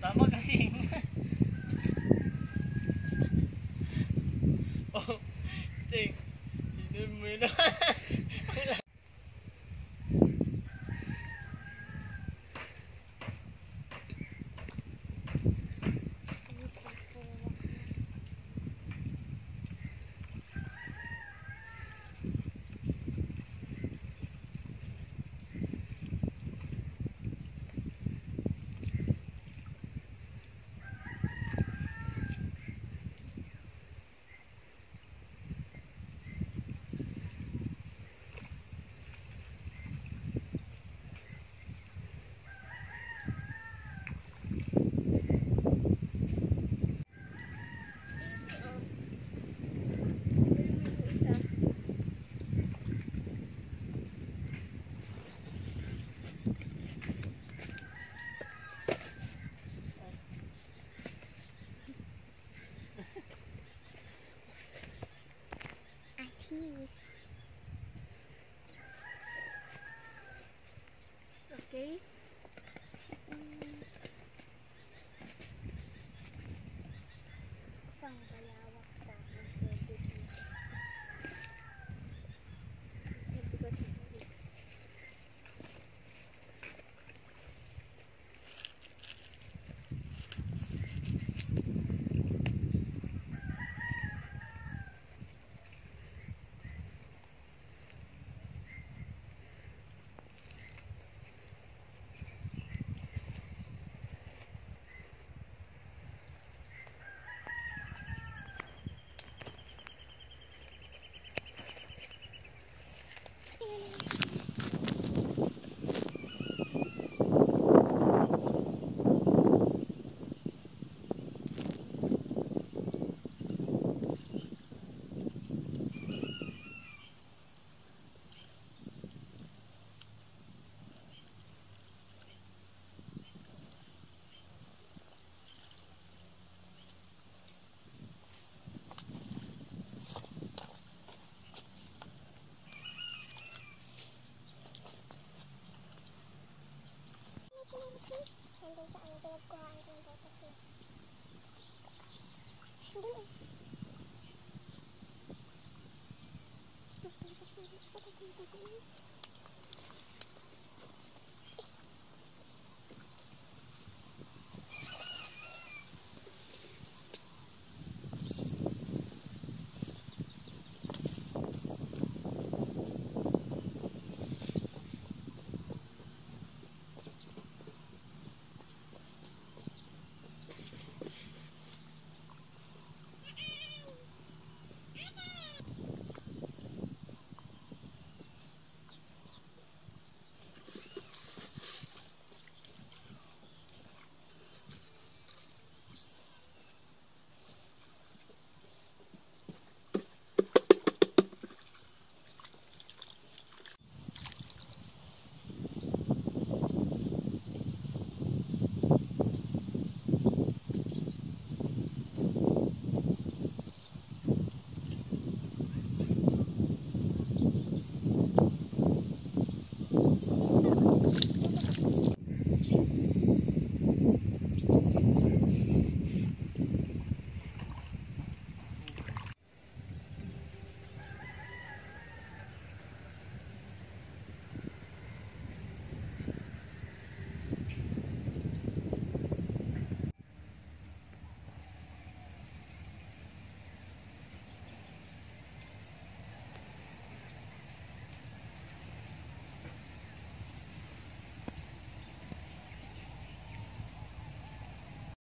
Tama kasi. oh, take. Hindi mo na. subscribe and like the